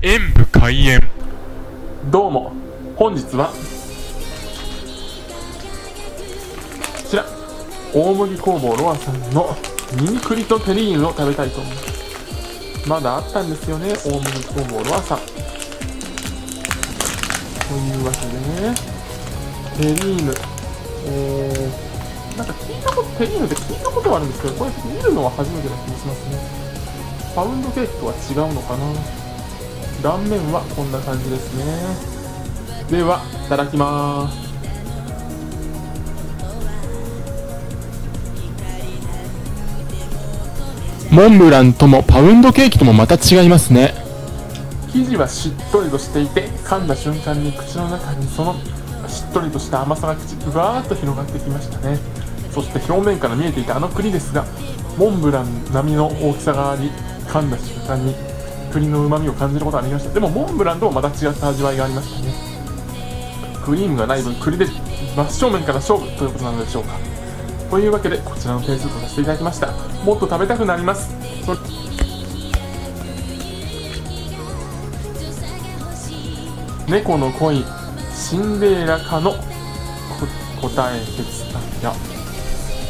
演武開演。どうも。本日はこちら。大麦工房ロアさんのミニクリとテリーヌを食べたいと思いますまだあったんですよね大麦工房ロアさん。というわけでね。テリーヌ。えー、なんか聞いたことテリーヌって聞いたことはあるんですけどこれ見るのは初めてな気がしますね。パウンドケーキとは違うのかな？断面はこんな感じですね。ではいただきます。モンブランともパウンドケーキともまた違いますね。生地はしっとりとしていて噛んだ瞬間に口の中にそのしっとりとした甘さが口ふわーっと広がってきましたね。そして表面から見えていたあの栗ですがモンブラン並みの大きさがあり噛んだ瞬間に栗のうまみを感じることができました。でもモンブランともまた違った味わいがありましたね。クリームがない分栗で真正面から勝負ということなのでしょうか。というわけでこちらの点数とさせていただきました。もっと食べたくなります。猫の恋シンデレラかの答え決断や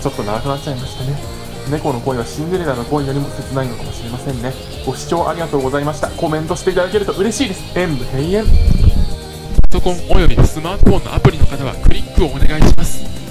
ちょっと長くなっちゃいましたね。猫の恋はシンデレラの恋よりも切ないのかもしれませんね。ご視聴ありがとうございました。コメントしていただけると嬉しいです。演武閉園。パソコンおよびスマートフォンのアプリの方はクリックをお願いします。